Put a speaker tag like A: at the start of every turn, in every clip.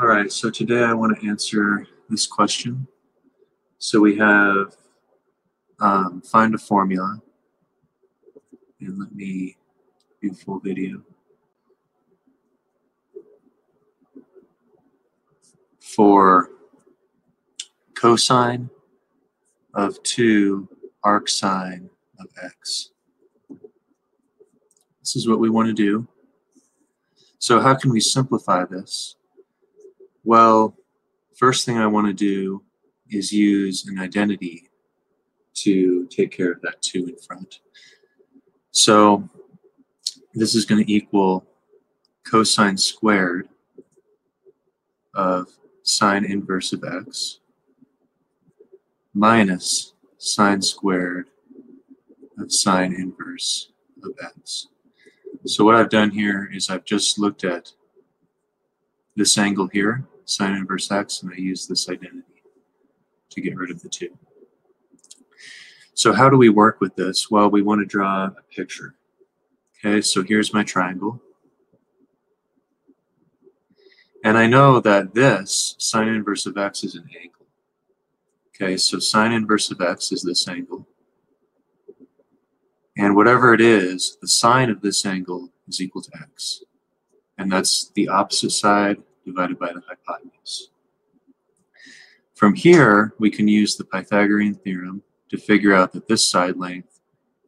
A: All right, so today I want to answer this question. So we have um, find a formula. And let me do full video. For cosine of 2 arc sine of x. This is what we want to do. So how can we simplify this? Well, first thing I want to do is use an identity to take care of that 2 in front. So this is going to equal cosine squared of sine inverse of x minus sine squared of sine inverse of x. So what I've done here is I've just looked at this angle here, sine inverse x, and I use this identity to get rid of the 2. So how do we work with this? Well, we want to draw a picture. Okay, so here's my triangle. And I know that this sine inverse of x is an angle. Okay, so sine inverse of x is this angle. And whatever it is, the sine of this angle is equal to x. And that's the opposite side divided by the hypotenuse. From here, we can use the Pythagorean theorem to figure out that this side length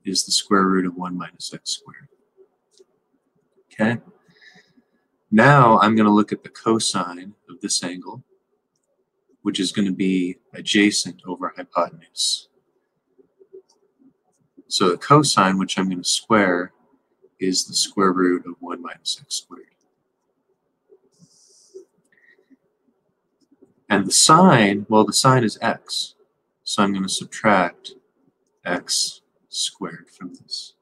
A: is the square root of 1 minus x squared. Okay? Now I'm going to look at the cosine of this angle, which is going to be adjacent over hypotenuse. So the cosine, which I'm going to square, is the square root of 1 minus x squared. And the sine, well, the sine is x. So I'm going to subtract x squared from this.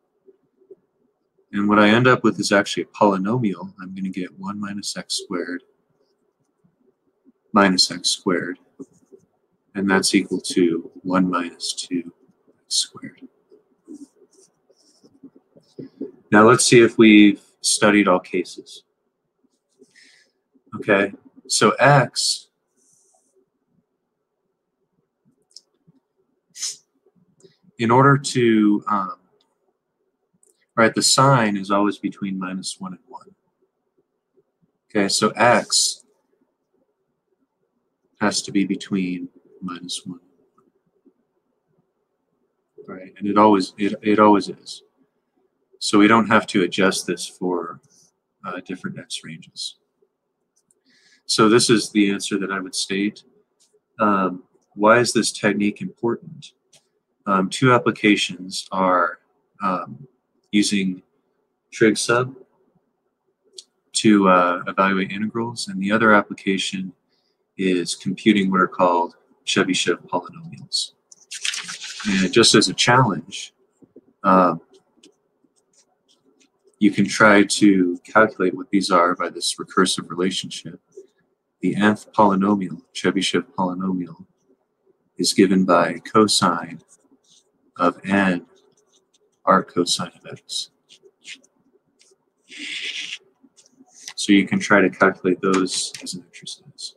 A: And what I end up with is actually a polynomial. I'm going to get 1 minus x squared minus x squared. And that's equal to 1 minus 2x squared. Now let's see if we've studied all cases. Okay, so x in order to, um, right, the sine is always between minus 1 and 1. Okay, so x has to be between minus 1 right? And it always it, it always is. So we don't have to adjust this for uh, different x ranges. So this is the answer that I would state. Um, why is this technique important? Um, two applications are um, using trig sub to uh, evaluate integrals, and the other application is computing what are called Chebyshev polynomials. And just as a challenge, um, you can try to calculate what these are by this recursive relationship. The nth polynomial, Chebyshev polynomial, is given by cosine of n arc cosine of x. So you can try to calculate those as an exercise.